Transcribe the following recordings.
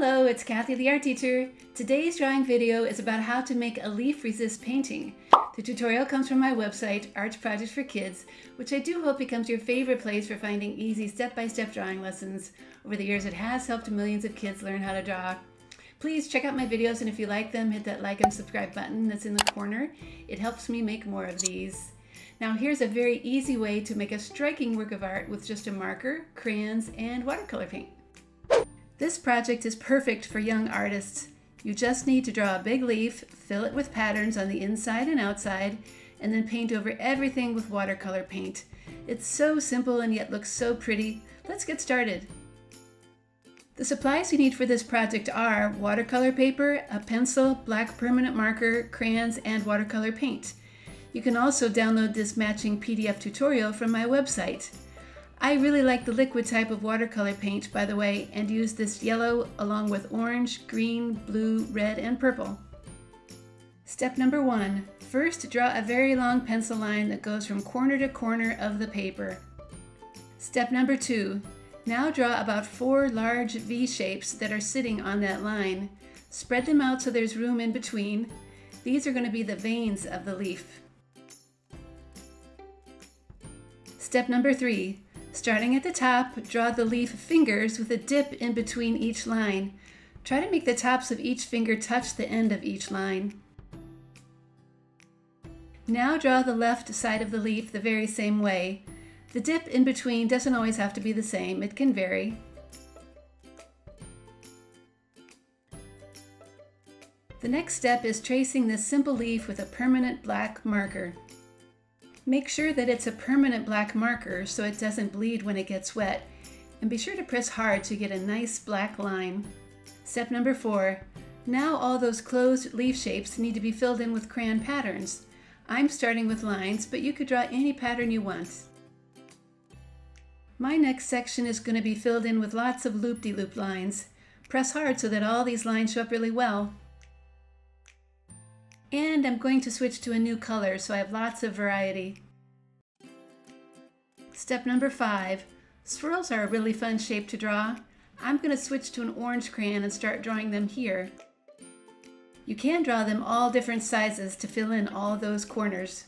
Hello, it's Kathy the art teacher. Today's drawing video is about how to make a leaf resist painting. The tutorial comes from my website, Art Projects for Kids, which I do hope becomes your favorite place for finding easy step-by-step -step drawing lessons. Over the years, it has helped millions of kids learn how to draw. Please check out my videos and if you like them, hit that like and subscribe button that's in the corner. It helps me make more of these. Now here's a very easy way to make a striking work of art with just a marker, crayons, and watercolor paint. This project is perfect for young artists. You just need to draw a big leaf, fill it with patterns on the inside and outside, and then paint over everything with watercolor paint. It's so simple and yet looks so pretty. Let's get started. The supplies you need for this project are watercolor paper, a pencil, black permanent marker, crayons, and watercolor paint. You can also download this matching PDF tutorial from my website. I really like the liquid type of watercolor paint, by the way, and use this yellow along with orange, green, blue, red, and purple. Step number one, first draw a very long pencil line that goes from corner to corner of the paper. Step number two, now draw about four large V shapes that are sitting on that line. Spread them out so there's room in between. These are going to be the veins of the leaf. Step number three, starting at the top, draw the leaf fingers with a dip in between each line. Try to make the tops of each finger touch the end of each line. Now draw the left side of the leaf the very same way. The dip in between doesn't always have to be the same, it can vary. The next step is tracing this simple leaf with a permanent black marker. Make sure that it's a permanent black marker so it doesn't bleed when it gets wet, and be sure to press hard to get a nice black line. Step number four. Now all those closed leaf shapes need to be filled in with crayon patterns. I'm starting with lines, but you could draw any pattern you want. My next section is going to be filled in with lots of loop-de-loop -loop lines. Press hard so that all these lines show up really well. And I'm going to switch to a new color so I have lots of variety. Step number five, swirls are a really fun shape to draw. I'm going to switch to an orange crayon and start drawing them here. You can draw them all different sizes to fill in all those corners.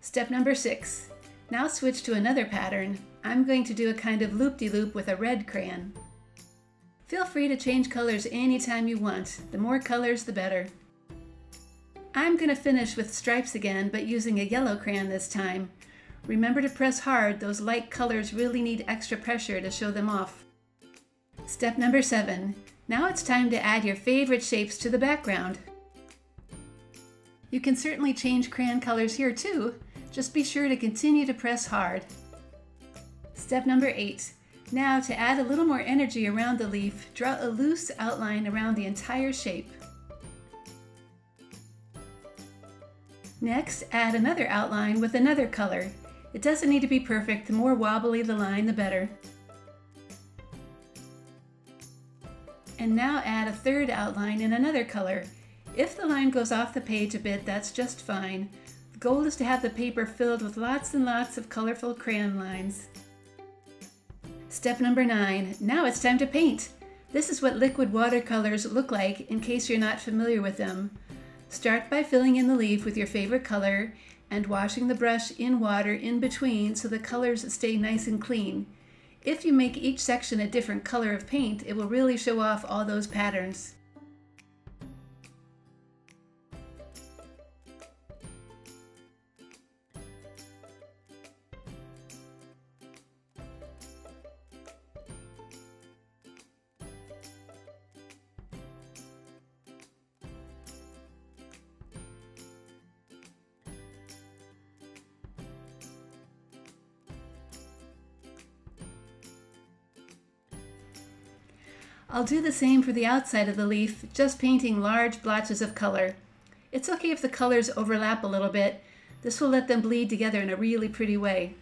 Step number six, now switch to another pattern. I'm going to do a kind of loop-de-loop -loop with a red crayon. Feel free to change colors anytime you want. The more colors, the better. I'm going to finish with stripes again, but using a yellow crayon this time. Remember to press hard, those light colors really need extra pressure to show them off. Step number seven. Now it's time to add your favorite shapes to the background. You can certainly change crayon colors here too. Just be sure to continue to press hard. Step number eight. Now to add a little more energy around the leaf, draw a loose outline around the entire shape. Next, add another outline with another color. It doesn't need to be perfect, the more wobbly the line, the better. And now add a third outline in another color. If the line goes off the page a bit, that's just fine. The goal is to have the paper filled with lots and lots of colorful crayon lines. Step number nine, now it's time to paint. This is what liquid watercolors look like in case you're not familiar with them. Start by filling in the leaf with your favorite color and washing the brush in water in between so the colors stay nice and clean. If you make each section a different color of paint, it will really show off all those patterns. I'll do the same for the outside of the leaf, just painting large blotches of color. It's okay if the colors overlap a little bit. This will let them bleed together in a really pretty way.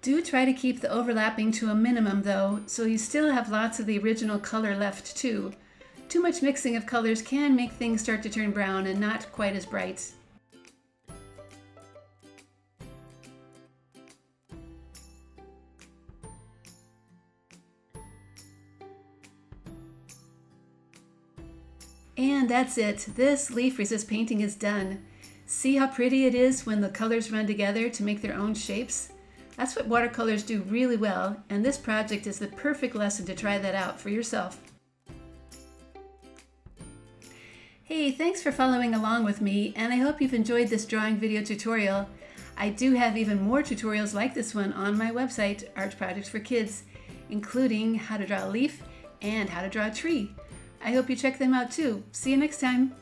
Do try to keep the overlapping to a minimum though, so you still have lots of the original color left too. Too much mixing of colors can make things start to turn brown and not quite as bright. And that's it. This leaf resist painting is done. See how pretty it is when the colors run together to make their own shapes? That's what watercolors do really well, and this project is the perfect lesson to try that out for yourself. Hey, thanks for following along with me, and I hope you've enjoyed this drawing video tutorial. I do have even more tutorials like this one on my website, Art Projects for Kids, including how to draw a leaf and how to draw a tree. I hope you check them out too. See you next time.